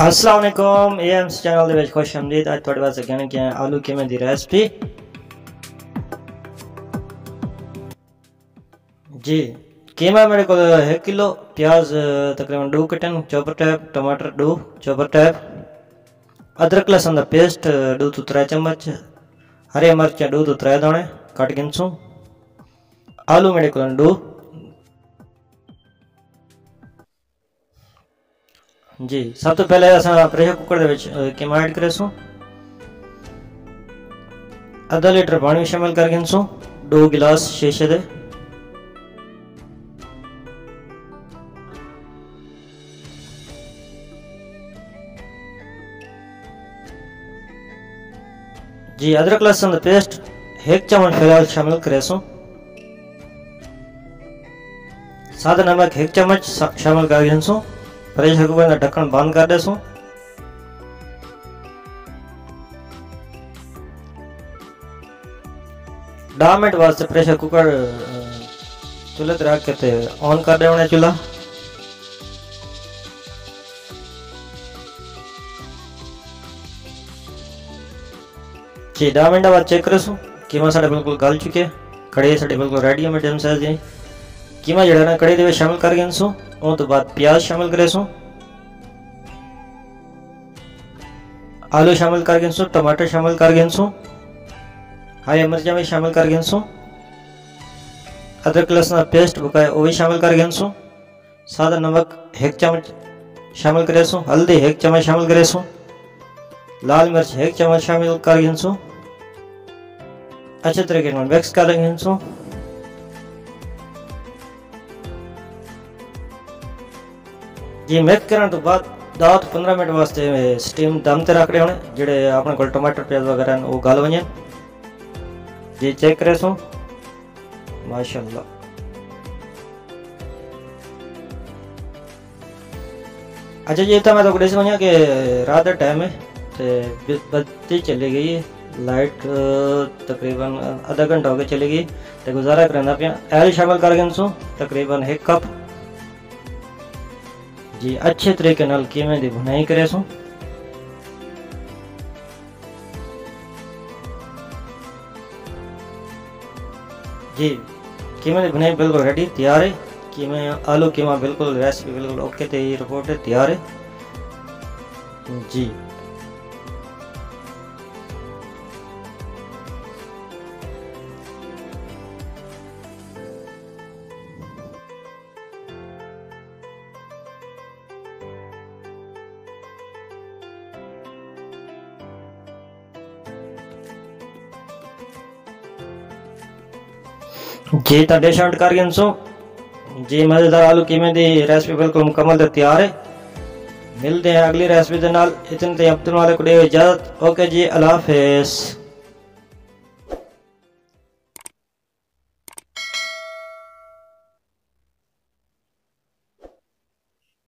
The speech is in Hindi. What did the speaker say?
असलम ए एम चैनल खुश हमदीद अज थोड़े पास कहने के आलू किमें की रेसिपी जी कीमा मेरे को एक किलो प्याज तकरीबन डू कटन चोपर टाइप टमाटर डू चोपर टाइप अदरक लहसुन का पेस्ट डू तो त्रै चम्मच हरे मिर्च डू तो त्रै दाने कट गिनसू आलू मेरे को डू जी सब तो पहले अस प्रेशर कुकर ਦੇ ਵਿੱਚ ਕੀਮਾ ਐਡ लीटर पानी शामिल कर गिनसू दो गिलास शीशे दे। जी, अदरक, लहसुन पेस्ट, एक चम्मच फ़िलहाल शामिल करेसू सादा नमक एक चम्मच शामिल कर गिनसू प्रेशर कुकर का ढक्कन बंद कर देसू दह मिनट वास्ते प्रेशर कुकर चूल्हे रख के ऑन कर देना चूल्हा जी दह मिनट बाद चेक करो कीमा साढ़े बिल्कुल गल चुके कड़े साढ़े बिल्कुल रेडी है मीडियम साइज़ दी कीमा जड़ा कड़ी दे शामिल कर गया सो? तो बाद प्याज शामिल करे सो। आलू शामिल कर गए सो, टमाटर शामिल कर गए सो। हरी मिर्चा भी शामिल कर गए सो। अदरक, लहसुन पेस्ट बकाए वो भी शामिल कर गए सो। सादा नमक एक चम्मच शामिल करे सो। हल्दी एक चम्मच शामिल करे सो। लाल मिर्च एक चम्मच शामिल कर गए सो। अच्छे तरीके मिक्स कर लेंगे सो। जी मिक्स करने तो बाद दस तो पंद्रह मिनट वास्ते स्टीम दम ते रख रहे होने, जेडे अपने को टमाटर, प्याज वगैरह वो गल वज़न जी, चेक करे सो। माशाल्लाह। अच्छा जी तो मैं तो दस वजह कि रात का टाइम है तो बत्ती चली गई है। लाइट तकरीबन आधा घंटा हो गया चली गई। तो गुजारा करना पे एल शामिल कर गए तकरीबन एक कप। जी, अच्छे तरीके नाल किवें दी बुनाई करे सो। जी, किवें दी बुनाई बिल्कुल रेडी तैयार है। किवें आलू कीमा बिल्कुल रेसिपी बिल्कुल ओके ते रिपोर्ट है तैयार है। जी। जी तो डिश आउट कर जी मज़ेदार आलू कीमे रेसिपी बिल्कुल मुकम्मल तैयार है। मिलते हैं अगली रेसिपी के नाल। इतने अब्दुल मालिक को इजाज़त। ओके जी, अल्लाह हाफिज़।